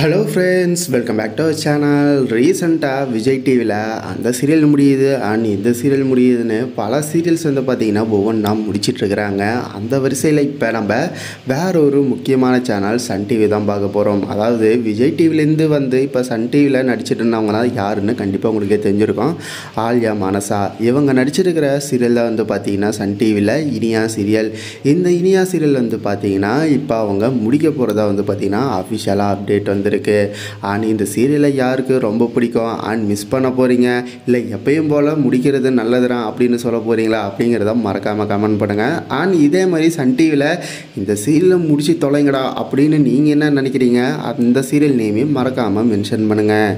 Hello friends welcome back to our channel ரீசெண்டாக விஜய் டிவியில் அந்த சீரியல் முடியுது அண்ட் இந்த சீரியல் முடியுதுன்னு பல சீரியல்ஸ் வந்து பார்த்திங்கன்னா ஒவ்வொன்றா முடிச்சிட்ருக்கிறாங்க அந்த வரிசையில் இப்போ நம்ம வேற ஒரு முக்கியமான சேனல் சன் டிவி தான் பார்க்க போகிறோம் அதாவது விஜய் டிவிலேருந்து வந்து இப்போ சன் டிவியில் நடிச்சிட்டு இருந்தவங்கன்னா யாருன்னு கண்டிப்பாக உங்களுக்கே தெரிஞ்சிருக்கும். ஆல்யா மனசா. இவங்க நடிச்சிருக்கிற சீரியலில் வந்து பார்த்திங்கன்னா சன் டிவியில் இனியா சீரியல் இந்த இனியா சீரியல் வந்து பார்த்திங்கன்னா இப்போ அவங்க முடிக்க போகிறதா வந்து பார்த்திங்கன்னா அஃபிஷியலாக அப்டேட் வந்து வந்திருக்கு. அண்ட் இந்த சீரியலை யாருக்கு ரொம்ப பிடிக்கும்? அண்ட் மிஸ் பண்ண போகிறீங்க இல்லை எப்பயும் போல் முடிக்கிறது நல்லதுதான் அப்படின்னு சொல்ல போகிறீங்களா அப்படிங்கிறத மறக்காமல் கமெண்ட் பண்ணுங்கள் அண்ட் இதே மாதிரி சன் டிவியில் இந்த சீரியலை முடிச்சு தொலைங்கடா அப்படின்னு நீங்கள் என்ன நினைக்கிறீங்க? அந்த சீரியல் நேமையும் மறக்காமல் மென்ஷன் பண்ணுங்கள்